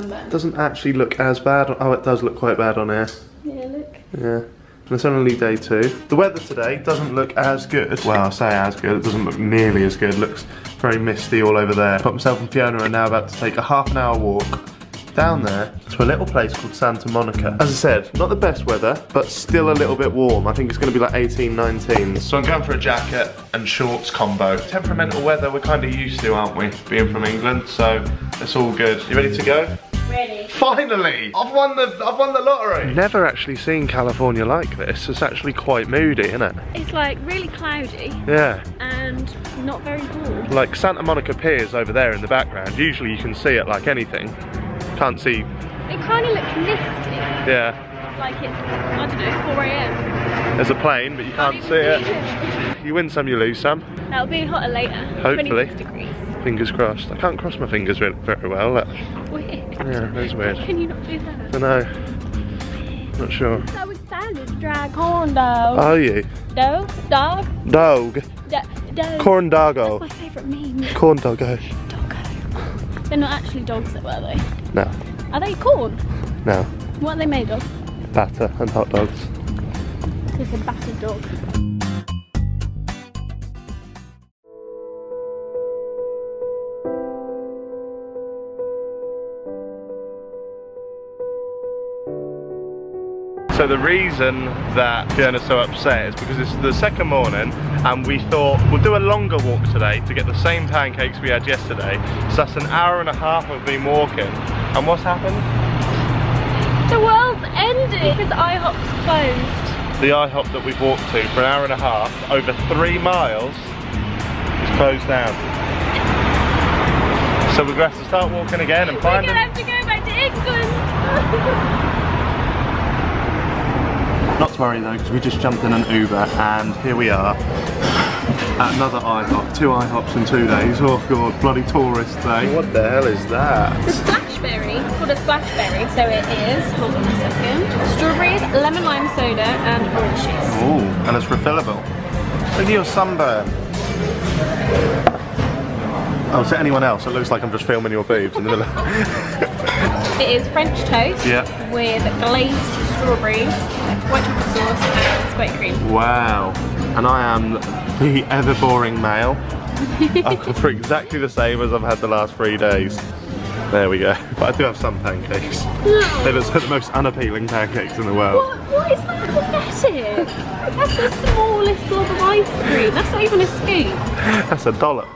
sunburn. Doesn't actually look as bad. Oh, it does look quite bad on here. Yeah, look. Yeah. And it's only day two. The weather today doesn't look as good. Well, I say as good, it doesn't look nearly as good. It looks very misty all over there. But myself and Fiona are now about to take a half an hour walk down there to a little place called Santa Monica. As I said, not the best weather, but still a little bit warm. I think it's gonna be like 18, 19. So I'm going for a jacket and shorts combo. Temperamental weather we're kind of used to, aren't we? Being from England, so it's all good. You ready to go? Ready. Finally! I've won the I've won the lottery! Never actually seen California like this. It's actually quite moody, isn't it? It's like really cloudy Yeah. and not very warm. Like Santa Monica Pier is over there in the background. Usually you can see it like anything. Can't see. It kind of looks misty. Yeah. Like it's, I don't know, 4 a.m. There's a plane, but you can't see it. You win some, you lose some. That'll be hotter later. Hopefully. 26 degrees. Fingers crossed. I can't cross my fingers very, very well. That, Weird. yeah, that's weird. Can you not do that? I know. Not sure. That was standard drag corn dog. Are you? Dog? Dog? Dog. Dog. Corn That's my favourite meme. Corn doggo. Doggo. They're not actually dogs, though, are they? No. Are they corn? No. What are they made of? Batter and hot dogs. It's a battered dog. So the reason that Fiona's so upset is because it's the second morning and we thought we'll do a longer walk today to get the same pancakes we had yesterday. So that's an hour and a half of been walking. And what's happened? The world's ended because IHOP's closed. The IHOP that we've walked to for an hour and a half, over three miles, is closed down. So we're going to have to start walking again and find We're gonna have to go back to England. Not to worry though, because we just jumped in an Uber and here we are at another IHOP. Two IHOPs in two days. Oh god, bloody tourist day. What the hell is that? the splashberry, it's called a splashberry, so it is, hold on a second, strawberries, lemon lime soda and orange juice. Ooh, and it's refillable. Look at your sunburn. Oh, to anyone else, it looks like I'm just filming your boobs in the middle. It is French toast Yeah. with glazed strawberries, white chocolate sauce and spaghetti cream. wow. And I am the ever boring male. For exactly the same as I've had the last three days. There we go. But I do have some pancakes. They look like the most unappealing pancakes in the world. What, what is that pathetic? That's the smallest blob of ice cream. That's not even a scoop. That's a dollop.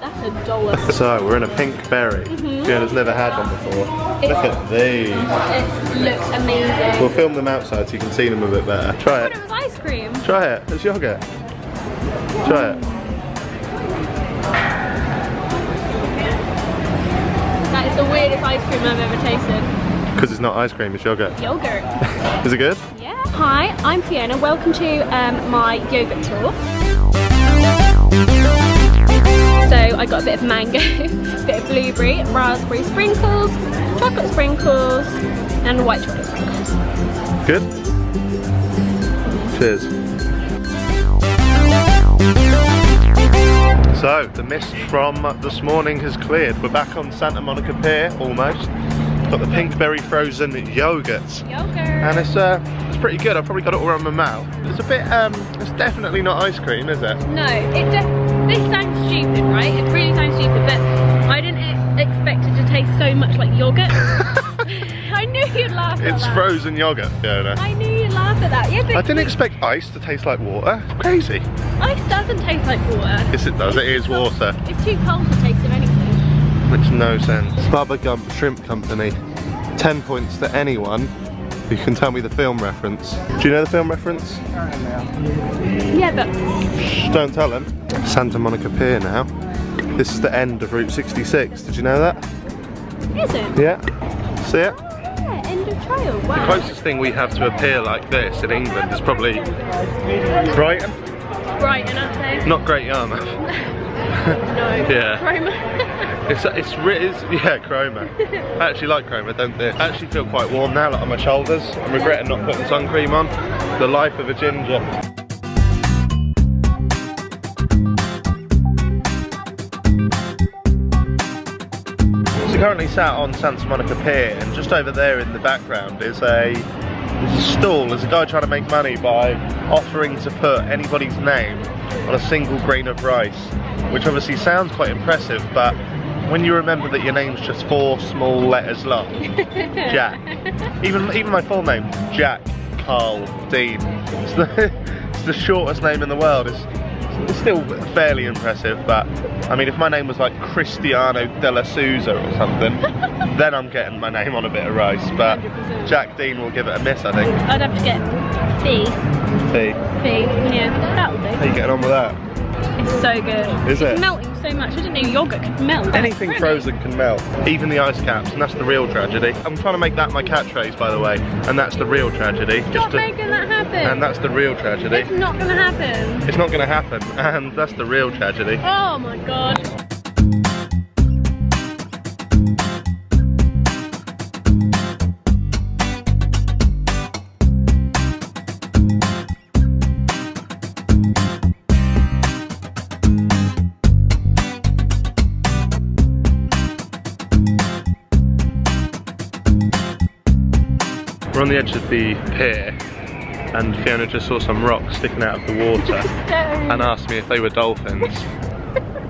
That's, a dollar. So, we're in a Pinkberry. Fiona's never had one before. Look at these. It looks amazing. We'll film them outside so you can see them a bit better. Try it. it was ice cream. Try it. It's yogurt. Try it. That is the weirdest ice cream I've ever tasted. Because it's not ice cream, it's yogurt. Yogurt. Is it good? Yeah. Hi, I'm Fiona. Welcome to um, my yogurt tour. So I got a bit of mango, a bit of blueberry, raspberry sprinkles, chocolate sprinkles, and white chocolate sprinkles. Good? Cheers. So, the mist from this morning has cleared. We're back on Santa Monica Pier, almost. Got the Pinkberry frozen yogurt. Yogurt. And it's uh, it's pretty good. I've probably got it all around my mouth. It's a bit, um, it's definitely not ice cream, is it? No, it de- this sounds stupid, right? It really sounds stupid, but I didn't expect it to taste so much like yogurt. I knew you'd laugh at It's frozen yogurt, Fiona. I knew you'd laugh at that. Yeah, but I didn't expect ice to taste like water. Crazy. ice doesn't taste like water. Yes, it does. It is water. It's too cold to taste of anything. Makes no sense. Bubba Gump Shrimp Company. 10 points to anyone who can tell me the film reference. Do you know the film reference? Yeah, but Shh, don't tell them. Santa Monica Pier now. This is the end of Route 66. Did you know that? is it? Yeah. See it? Oh, yeah, end of trail. Wow. Closest thing we have to a pier like this in England is probably Brighton. Brighton, I'd say. Not Great Yarmouth. No. Yeah. It's, it's, it's yeah, Chroma. I actually like Chroma, don't they? I actually feel quite warm now, like on my shoulders. I'm regretting not putting sun cream on. The life of a ginger. So currently sat on Santa Monica Pier, and just over there in the background is a, is a stall. There's a guy trying to make money by offering to put anybody's name on a single grain of rice, which obviously sounds quite impressive, but when you remember that your name's just four small letters long, Jack. Even even my full name, Jack Carl Dean. It's the, it's the shortest name in the world. It's, it's still fairly impressive, but I mean, if my name was like Cristiano Della Souza or something, then I'm getting my name on a bit of rice. But 100%. Jack Dean will give it a miss, I think. I'd have to get fee. See, Fee. Yeah, that'll how do. you getting on with that? It's so good. Is it's it? melting so much. I didn't know yogurt could melt. Anything Really? frozen can melt, even the ice caps, and that's the real tragedy. I'm trying to make that my catchphrase, by the way, and that's the real tragedy. Stop to- making that happen. and that's the real tragedy. It's not gonna happen. It's not going to happen, and that's the real tragedy. Oh my god. We're on the edge of the pier, and Fiona just saw some rocks sticking out of the water and asked me if they were dolphins.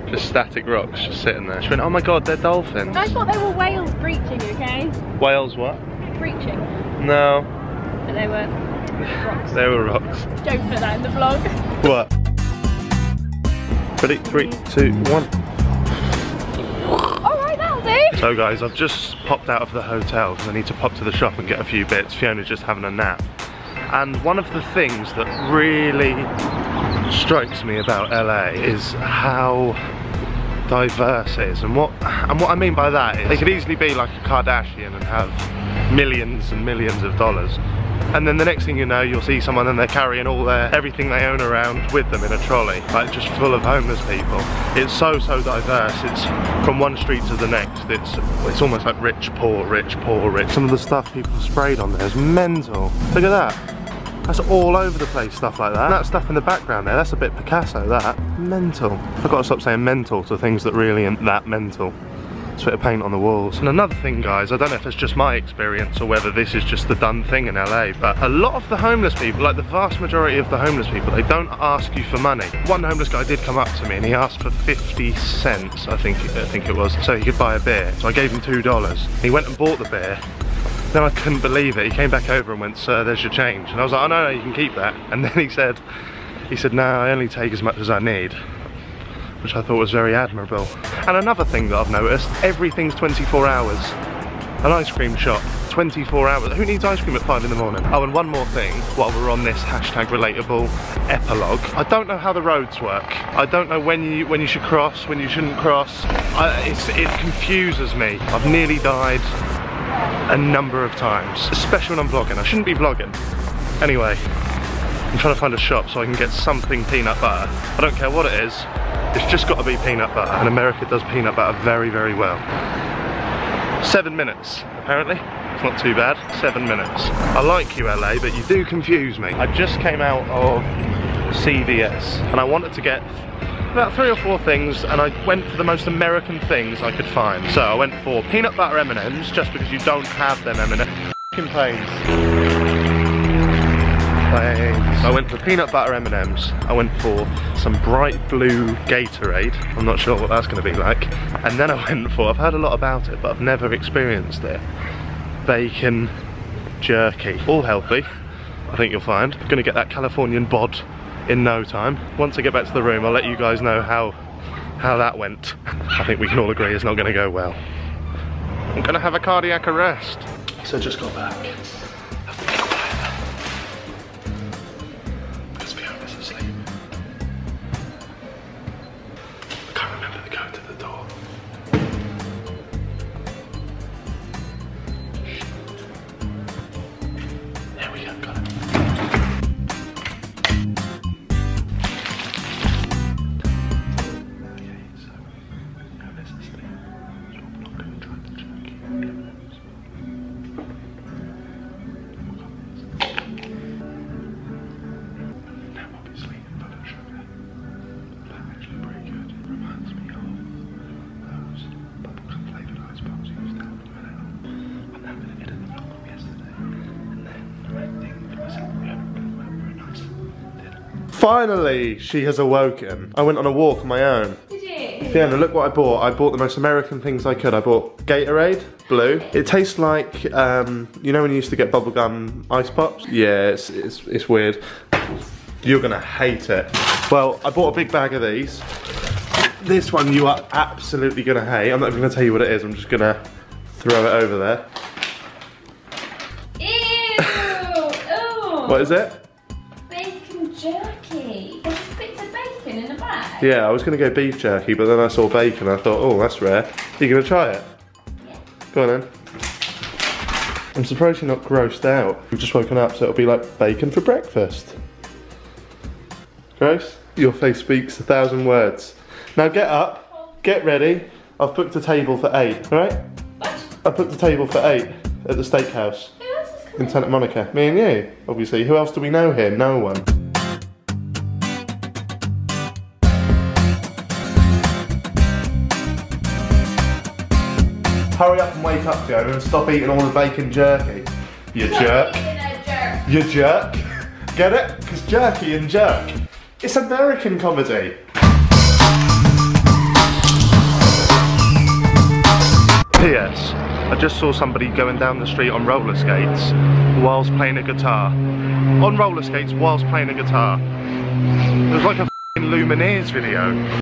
just static rocks just sitting there. She went, oh my god, they're dolphins. I thought they were whales breaching, okay? Whales what? Breaching. No, But they were rocks. they were rocks. Don't put that in the vlog. What? Ready? Three, two, one. So guys, I've just popped out of the hotel because I need to pop to the shop and get a few bits. Fiona's just having a nap. And one of the things that really strikes me about LA is how diverse it is. And what and what I mean by that is they could easily be like a Kardashian and have millions and millions of dollars. And then the next thing you know, you'll see someone and they're carrying all their everything they own around with them in a trolley, like just full of homeless people. It's so so diverse. It's from one street to the next. It's it's almost like rich, poor, rich, poor, rich. Some of the stuff people sprayed on there is mental. Look at that. That's all over the place, stuff like that. And that stuff in the background there, that's a bit Picasso, that. Mental. I've got to stop saying mental to things that really aren't that mental. Bit of paint on the walls. And another thing, guys, I don't know if it's just my experience or whether this is just the done thing in LA, but a lot of the homeless people, like the vast majority of the homeless people, they don't ask you for money. One homeless guy did come up to me and he asked for 50 cents, I think, I think it was, so he could buy a beer. So I gave him $2. He went and bought the beer, then I couldn't believe it. He came back over and went, sir, there's your change. And I was like, oh no, no, you can keep that. And then he said, he said, no, I only take as much as I need. Which I thought was very admirable. And another thing that I've noticed, everything's 24 hours. An ice cream shop, 24 hours. Who needs ice cream at 5 in the morning? Oh, and one more thing, while we're on this hashtag relatable epilogue. I don't know how the roads work. I don't know when you when you should cross, when you shouldn't cross. I, it confuses me. I've nearly died a number of times, especially when I'm vlogging. I shouldn't be vlogging. Anyway, I'm trying to find a shop so I can get something peanut butter. I don't care what it is, it's just got to be peanut butter. And America does peanut butter very, very well. Seven minutes, apparently. It's not too bad. Seven minutes. I like you, LA, but you do confuse me. I just came out of CVS and I wanted to get about three or four things and I went for the most American things I could find. So I went for peanut butter M&Ms just because you don't have them M&Ms. I went for peanut butter M&Ms. I went for some bright blue Gatorade. I'm not sure what that's going to be like. And then I went for, I've heard a lot about it, but I've never experienced it. Bacon jerky. All healthy, I think you'll find. Going to get that Californian bod in no time. Once I get back to the room, I'll let you guys know how how that went. I think we can all agree it's not going to go well. I'm going to have a cardiac arrest. So just got back. Finally, she has awoken. I went on a walk on my own. Did you? Fiona, look what I bought. I bought the most American things I could. I bought Gatorade, blue. It tastes like, um, you know when you used to get bubblegum ice pops? Yeah, it's, it's, it's weird. You're gonna hate it. Well, I bought a big bag of these. This one you are absolutely gonna hate. I'm not even gonna tell you what it is. I'm just gonna throw it over there. Ew! Ooh! What is it? Yeah, I was gonna go beef jerky, but then I saw bacon. I thought, oh, that's rare. Are you gonna try it? Yeah. Go on then. I'm surprised you're not grossed out. We've just woken up, so it'll be like bacon for breakfast. Grace, your face speaks a thousand words. Now get up, get ready. I've booked a table for eight, alright? What? I've booked a table for eight at the steakhouse Who else is in? Santa Monica. Me and you, obviously. Who else do we know here? No one. Hurry up and wake up, Fiona, and stop eating all the bacon jerky. You jerk. Jerk. You jerk. Get it? Because jerky and jerk. It's American comedy. P.S. I just saw somebody going down the street on roller skates whilst playing a guitar. On roller skates whilst playing a guitar. It was like a f***ing Lumineers video.